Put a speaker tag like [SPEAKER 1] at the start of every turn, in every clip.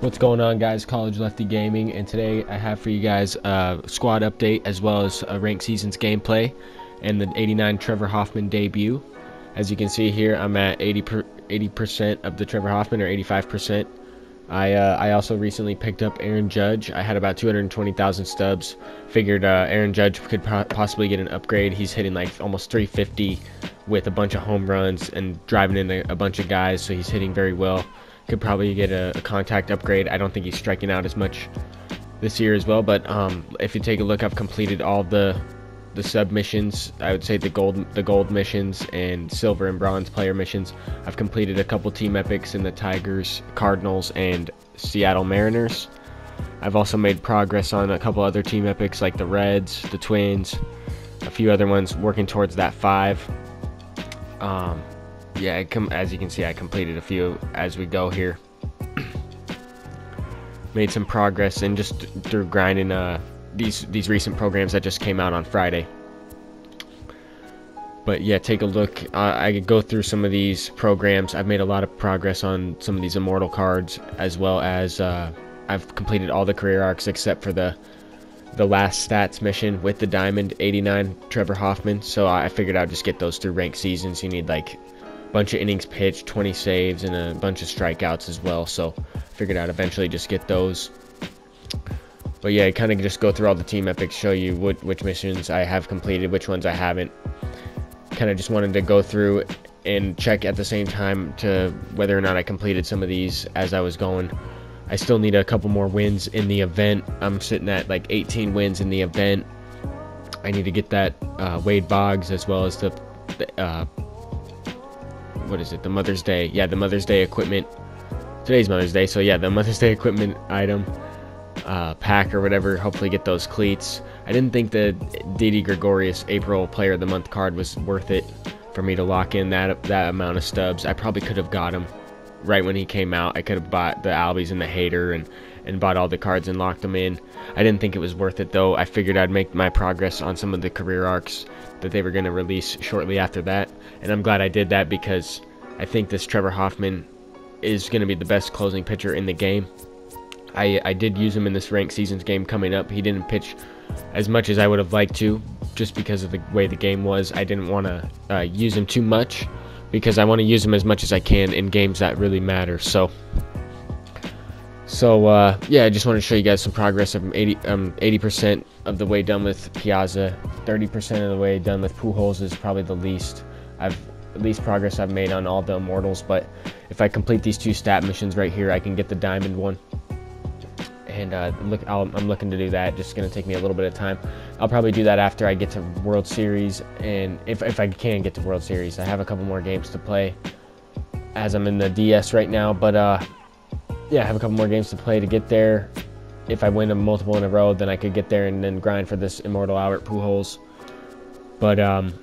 [SPEAKER 1] What's going on, guys? College Lefty Gaming, and today I have for you guys a squad update as well as a ranked seasons gameplay and the 89 Trevor Hoffman debut. As you can see here, I'm at 80 percent of the Trevor Hoffman, or 85 percent. I uh, I also recently picked up Aaron Judge. I had about 220,000 stubs. Figured uh, Aaron Judge could possibly get an upgrade. He's hitting like almost 350 with a bunch of home runs and driving in a, a bunch of guys, so he's hitting very well could probably get a, a, contact upgrade. I don't think he's striking out as much this year as well. But um, if you take a look, I've completed all the the submissions. I would say the gold the gold missions and silver and bronze player missions. I've completed a couple team epics in the Tigers, Cardinals, and Seattle Mariners. I've also made progress on a couple other team epics like the Reds, the Twins, a few other ones working towards that five. Um, yeah, as you can see, I completed a few as we go here. Made some progress and just through grinding uh, these these recent programs that just came out on Friday. But yeah, take a look. Uh, I could go through some of these programs. I've made a lot of progress on some of these immortal cards, as well as uh, I've completed all the career arcs except for the the last stats mission with the diamond 89 Trevor Hoffman. So I figured I'd just get those through ranked seasons. You need like bunch of innings pitched, 20 saves, and a bunch of strikeouts as well. So figured out eventually just get those. But yeah, I kind of just go through all the team epics, show you what, which missions I have completed, which ones I haven't. Kind of just wanted to go through and check at the same time to whether or not I completed some of these as I was going. I still need a couple more wins in the event. I'm sitting at like 18 wins in the event. I need to get that uh, Wade Boggs as well as the, the uh, what is it? The Mother's Day. Yeah, the Mother's Day equipment. Today's Mother's Day, so yeah, the Mother's Day equipment item uh, pack or whatever. Hopefully, get those cleats. I didn't think the Didi Gregorius April Player of the Month card was worth it for me to lock in that that amount of stubs. I probably could have got him right when he came out. I could have bought the Albies and the Hader and and bought all the cards and locked them in. I didn't think it was worth it though. I figured I'd make my progress on some of the career arcs that they were going to release shortly after that. And I'm glad I did that because I think this Trevor Hoffman is going to be the best closing pitcher in the game. I, I did use him in this ranked seasons game coming up. He didn't pitch as much as I would have liked to just because of the way the game was. I didn't want to uh, use him too much because I want to use him as much as I can in games that really matter. So, so uh, yeah, I just want to show you guys some progress. I'm 80 um 80% of the way done with Piazza. 30% of the way done with Pujols is probably the least. I've least progress I've made on all the immortals. But if I complete these two stat missions right here, I can get the diamond one. And uh, look, i am looking to do that. Just gonna take me a little bit of time. I'll probably do that after I get to World Series, and if if I can get to World Series, I have a couple more games to play. As I'm in the DS right now, but uh, yeah, I have a couple more games to play to get there. If I win a multiple in a row, then I could get there and then grind for this Immortal Albert Pujols. But um,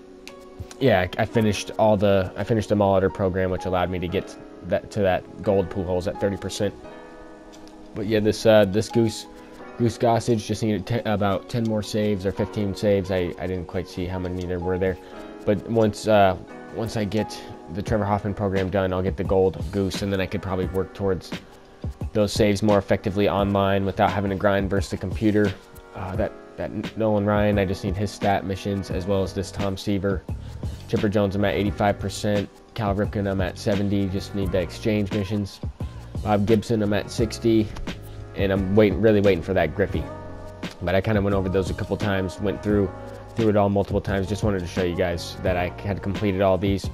[SPEAKER 1] yeah, I finished all the I finished the Molitor program, which allowed me to get that to that gold Pujols at 30%. But yeah, this uh, this goose goose Gossage just needed t- about 10 more saves or 15 saves. I, I didn't quite see how many there were there, but once uh, once I get the Trevor Hoffman program done, I'll get the gold goose, and then I could probably work towards those saves more effectively online without having to grind versus the computer. Uh, that that Nolan Ryan, I just need his stat missions as well as this Tom Seaver Chipper Jones, I'm at 85%. Cal Ripken, I'm at 70. Just need the exchange missions. Bob Gibson, I'm at 60. And I'm waiting, really waiting for that Griffey. But I kind of went over those a couple times, went through through it all multiple times. Just wanted to show you guys that I had completed all these.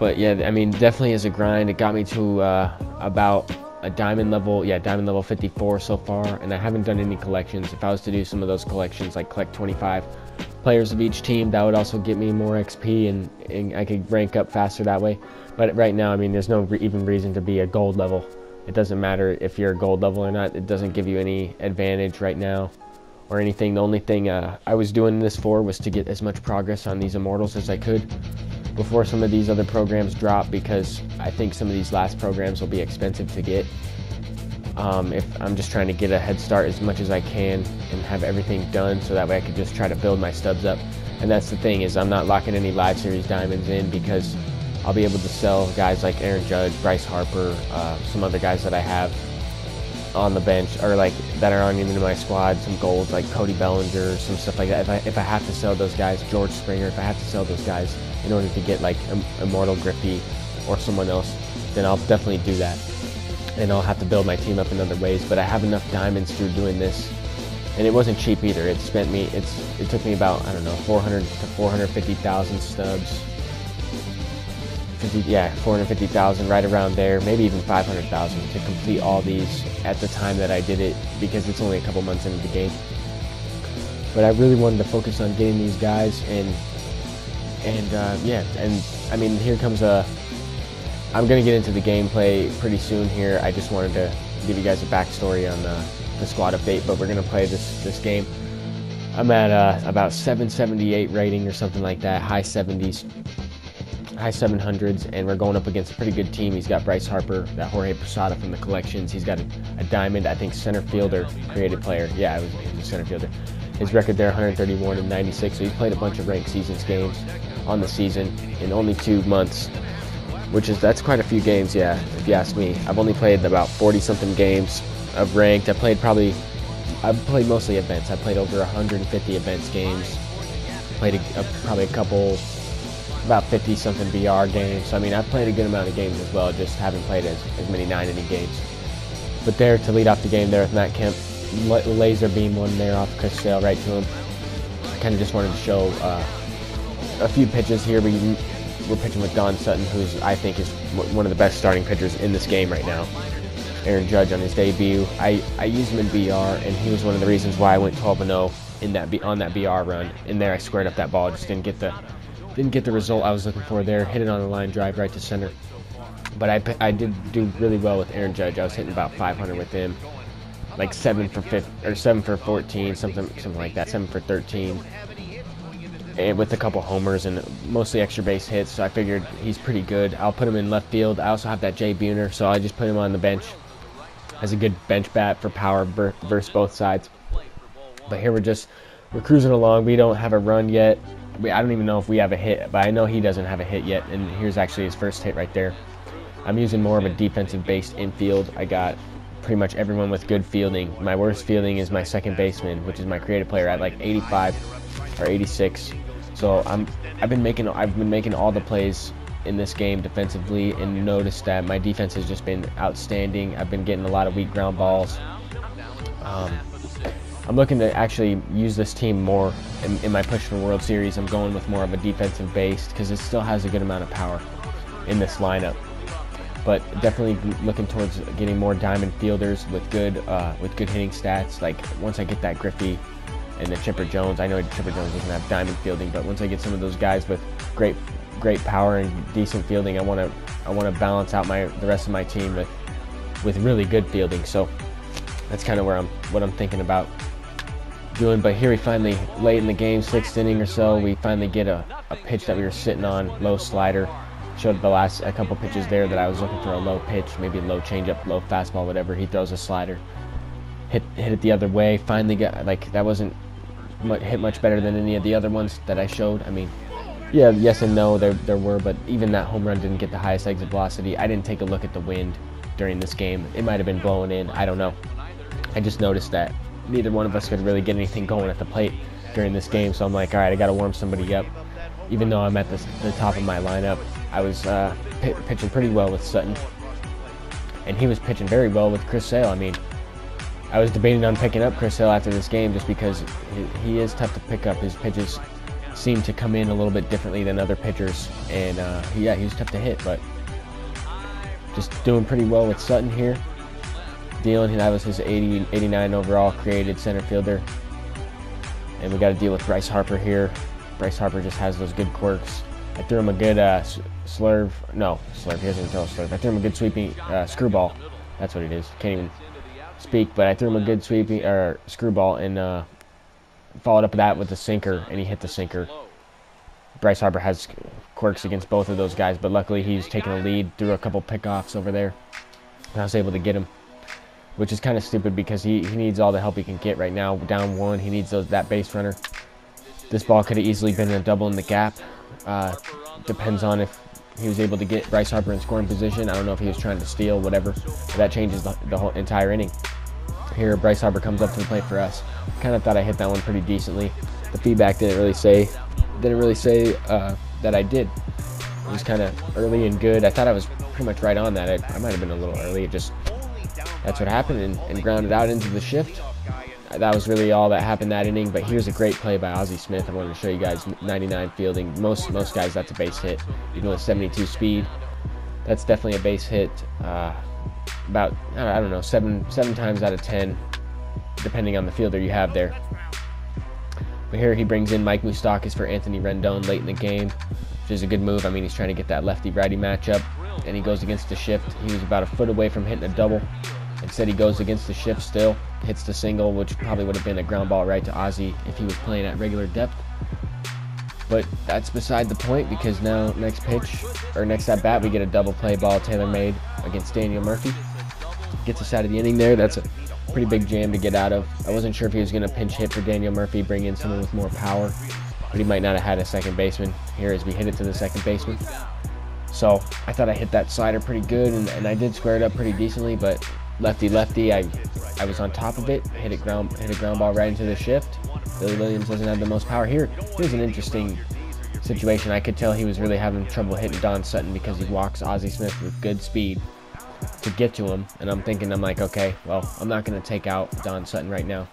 [SPEAKER 1] But yeah, I mean, definitely as a grind, it got me to uh, about a diamond level, yeah, diamond level 54 so far, and I haven't done any collections. If I was to do some of those collections, like collect 25 players of each team, that would also get me more XP and, and I could rank up faster that way. But right now, I mean, there's no re- even reason to be a gold level. It doesn't matter if you're a gold level or not. It doesn't give you any advantage right now or anything. The only thing uh, I was doing this for was to get as much progress on these immortals as I could before some of these other programs drop because I think some of these last programs will be expensive to get. Um, if I'm just trying to get a head start as much as I can and have everything done so that way I can just try to build my stubs up. And that's the thing is I'm not locking any live series diamonds in because I'll be able to sell guys like Aaron Judge, Bryce Harper, uh, some other guys that I have on the bench or like that are on even in my squad, some golds like Cody Bellinger, some stuff like that. If I, if I have to sell those guys, George Springer, if I have to sell those guys in order to get like Immortal Griffey or someone else, then I'll definitely do that. And I'll have to build my team up in other ways. But I have enough diamonds through doing this, and it wasn't cheap either. It spent me it's it took me about I don't know 400 to 450,000 stubs 50, yeah, 450,000, right around there, maybe even 500,000 to complete all these at the time that I did it because it's only a couple months into the game. But I really wanted to focus on getting these guys and and uh, yeah, and I mean here comes a. I'm gonna get into the gameplay pretty soon here. I just wanted to give you guys a backstory on the, the squad update, but we're gonna play this this game. I'm at uh, about 778 rating or something like that, high 70s high 700s, and we're going up against a pretty good team. He's got Bryce Harper, that Jorge Posada from the collections. He's got a, a diamond, I think, center fielder, creative player. Yeah, it was, it was a center fielder. His record there, 131 and 96. So he's played a bunch of ranked seasons games on the season in only two months, which is that's quite a few games. Yeah, if you ask me, I've only played about 40 something games of ranked. I played probably, I've played mostly events. I played over 150 events games. Played a, a, probably a couple about 50 something BR games. So, I mean, I've played a good amount of games as well, just haven't played as, as many 9 inning games. But there to lead off the game there with Matt Kemp, laser beam one there off Chris Sale right to him. I kind of just wanted to show uh, a few pitches here. We, we're pitching with Don Sutton, who's I think is one of the best starting pitchers in this game right now. Aaron Judge on his debut. I, I used him in BR, and he was one of the reasons why I went 12 0 in that on that BR run. In there, I squared up that ball, just didn't get the didn't get the result I was looking for there. Hit it on the line drive right to center. But I, I did do really well with Aaron Judge. I was hitting about 500 with him, like seven for 5 or seven for 14, something something like that. Seven for 13, and Eh, with a couple homers and mostly extra base hits. So I figured he's pretty good. I'll put him in left field. I also have that Jay Buhner, so I just put him on the bench as a good bench bat for power versus both sides. But here we're just we're cruising along. We don't have a run yet. We, I don't even know if we have a hit, but I know he doesn't have a hit yet. And here's actually his first hit right there. I'm using more of a defensive-based infield. I got pretty much everyone with good fielding. My worst fielding is my second baseman, which is my creative player at like 85 or 86. So I'm I've been making I've been making all the plays in this game defensively, and you notice that my defense has just been outstanding. I've been getting a lot of weak ground balls. Um, I'm looking to actually use this team more in, in my push for World Series. I'm going with more of a defensive base because it still has a good amount of power in this lineup. But definitely looking towards getting more diamond fielders with good uh, with good hitting stats. Like once I get that Griffey and the Chipper Jones, I know Chipper Jones doesn't have diamond fielding, but once I get some of those guys with great great power and decent fielding, I want to I want to balance out my the rest of my team with with really good fielding. So that's kind of where I'm what I'm thinking about doing. But here we finally, late in the game, sixth inning or so, we finally get a, a pitch that we were sitting on, low slider. Showed the last a couple pitches there that I was looking for a low pitch, maybe low changeup, low fastball, whatever. He throws a slider, hit hit it the other way. Finally got like that wasn't hit much better than any of the other ones that I showed. I mean, yeah, yes and no, there there were, but even that home run didn't get the highest exit velocity. I didn't take a look at the wind during this game. It might have been blowing in. I don't know. I just noticed that neither one of us could really get anything going at the plate during this game. So I'm like, all right, I got to warm somebody up. Even though I'm at the, the top of my lineup, I was uh, pitching pretty well with Sutton, and he was pitching very well with Chris Sale. I mean, I was debating on picking up Chris Hill after this game just because he, is tough to pick up. His pitches seem to come in a little bit differently than other pitchers, and uh, yeah, he was tough to hit, but just doing pretty well with Sutton here. Dylan, that was his 80, 89 overall created center fielder. And we got to deal with Bryce Harper here. Bryce Harper just has those good quirks. I threw him a good uh, slurve. No, slurve. He doesn't throw a slurve. I threw him a good sweeping uh, screwball. That's what it is. Can't even speak, but I threw him a good sweeping or screwball and uh, followed up that with a sinker, and he hit the sinker. Bryce Harper has quirks against both of those guys, but luckily he's taken a lead through a couple pickoffs over there. And I was able to get him which is kind of stupid because he, he needs all the help he can get right now. Down one, he needs those, that base runner. This ball could have easily been a double in the gap. Uh, depends on if he was able to get Bryce Harper in scoring position. I don't know if he was trying to steal, whatever. But that changes the, the whole entire inning. Here, Bryce Harper comes up to the plate for us. Kind of thought I hit that one pretty decently. The feedback didn't really say didn't really say uh, that I did. It was kind of early and good. I thought I was pretty much right on that. I, I might have been a little early. It just that's what happened and, and grounded out into the shift. That was really all that happened that inning. But here's a great play by Ozzie Smith. I wanted to show you guys 99 fielding. Most most guys that's a base hit. Even with 72 speed, that's definitely a base hit. Uh, about I don't know seven seven times out of ten, depending on the fielder you have there. But here he brings in Mike Moustakas for Anthony Rendon late in the game, which is a good move. I mean, he's trying to get that lefty-righty matchup, and he goes against the shift. He was about a foot away from hitting a double. Instead, he goes against the shift still, hits the single, which probably would have been a ground ball right to Ozzie if he was playing at regular depth. But that's beside the point because now next pitch or next at bat we get a double play ball tailor made against Daniel Murphy. Gets us out of the inning there. That's a pretty big jam to get out of. I wasn't sure if he was going to pinch hit for Daniel Murphy, bring in someone with more power, but he might not have had a second baseman here as we hit it to the second baseman. So I thought I hit that slider pretty good, and, and I did square it up pretty decently, but lefty lefty, I I was on top of it, hit it ground hit a ground ball right into the shift. Billy Williams doesn't have the most power here. Here's an interesting situation. I could tell he was really having trouble hitting Don Sutton because he walks Ozzie Smith with good speed to get to him. And I'm thinking, I'm like, okay, well, I'm not going to take out Don Sutton right now.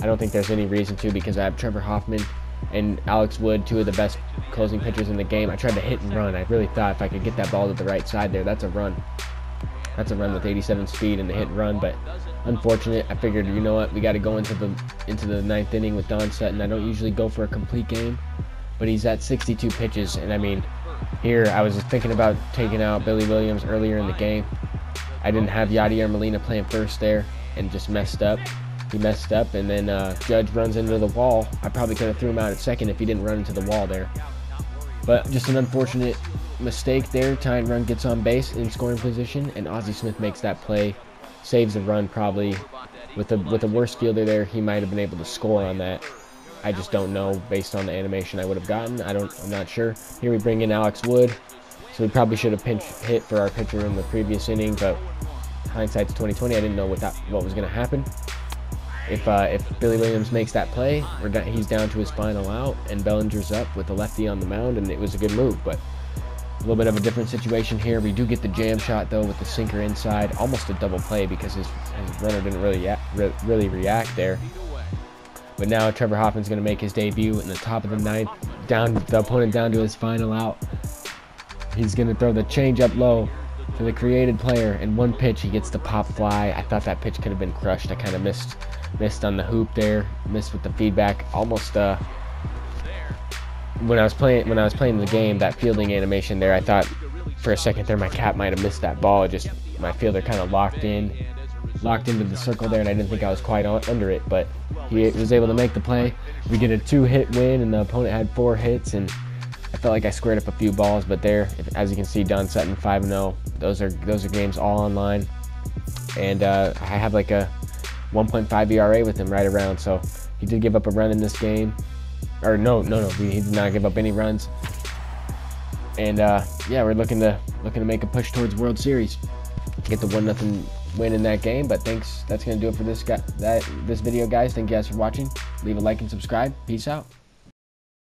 [SPEAKER 1] I don't think there's any reason to because I have Trevor Hoffman and Alex Wood, two of the best closing pitchers in the game. I tried to hit and run. I really thought if I could get that ball to the right side there, that's a run. That's a run with 87 speed and the hit and run, but unfortunate. I figured, you know what, we got to go into the into the ninth inning with Don Sutton. I don't usually go for a complete game, but he's at 62 pitches, and I mean, here I was thinking about taking out Billy Williams earlier in the game. I didn't have Yadier Molina playing first there and just messed up. He messed up, and then uh, Judge runs into the wall. I probably could have threw him out at second if he didn't run into the wall there. But just an unfortunate mistake there. Tying run gets on base in scoring position, and Ozzie Smith makes that play, saves the run probably. With a with a worse fielder there, he might have been able to score on that. I just don't know based on the animation I would have gotten. I don't. I'm not sure. Here we bring in Alex Wood. So we probably should have pinch hit for our pitcher in the previous inning, but hindsight's 2020. I didn't know what that, what was going to happen. If uh, if Billy Williams makes that play, he's down to his final out, and Bellinger's up with the lefty on the mound, and it was a good move. But a little bit of a different situation here. We do get the jam shot though with the sinker inside, almost a double play because his, his runner didn't really re really react there. But now Trevor Hoffman's going to make his debut in the top of the ninth, down the opponent down to his final out. He's going to throw the change up low to the created player. In one pitch, he gets the pop fly. I thought that pitch could have been crushed. I kind of missed missed on the hoop there, missed with the feedback. Almost uh, when I was playing when I was playing the game, that fielding animation there, I thought for a second there my cat might have missed that ball. Just my fielder kind of locked in, locked into the circle there, and I didn't think I was quite on, under it. But he was able to make the play. We get a two-hit win, and the opponent had four hits, and I felt like I squared up a few balls, but there, as you can see, Don Sutton 5-0. Those are those are games all online, and uh, I have like a 1.5 ERA with him right around. So he did give up a run in this game, or no, no, no, he did not give up any runs. And uh, yeah, we're looking to looking to make a push towards World Series, get the one nothing win in that game. But thanks, that's gonna do it for this guy that this video, guys. Thank you guys for watching. Leave a like and subscribe. Peace out.